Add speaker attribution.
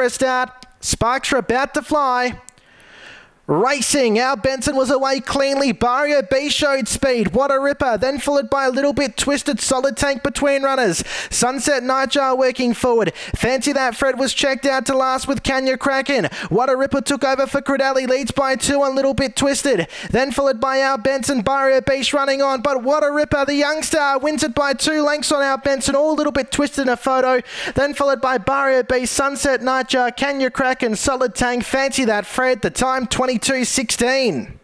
Speaker 1: for a start. Sparks are about to fly. Racing, our Benson was away cleanly. Barrio B showed speed. What a ripper. Then followed by a little bit twisted solid tank between runners. Sunset Nightjar working forward. Fancy that Fred was checked out to last with Kenya Kraken. What a ripper took over for Credelli. Leads by two on little bit twisted. Then followed by our Benson. Barrio Beach running on. But what a ripper. The young star wins it by two lengths on our Benson. All a little bit twisted in a photo. Then followed by Barrio B, Sunset Nightjar, Kenya Kraken, Solid Tank. Fancy that Fred. The time 20. 22 16.